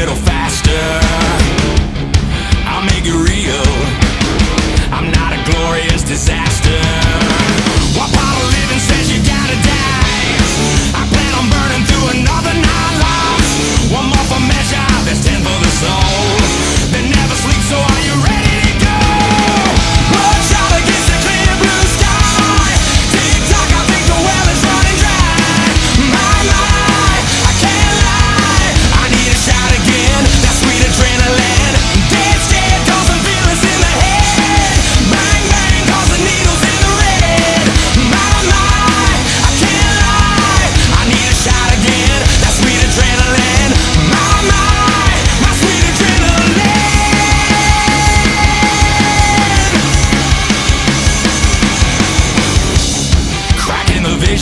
little fast.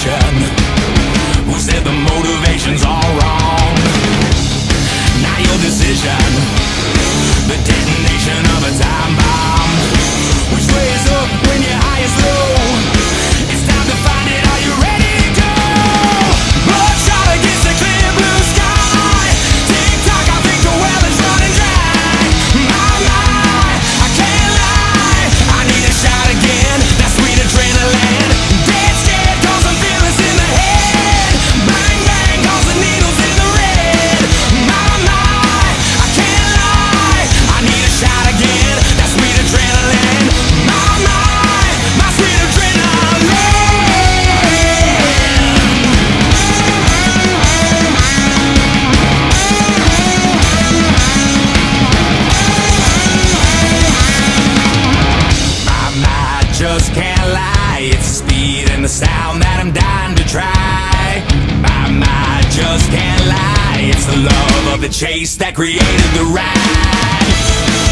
motivation? Was it the motivation's all wrong? Not your decision. Just can't lie. It's the speed and the sound that I'm dying to try. My mind just can't lie. It's the love of the chase that created the ride.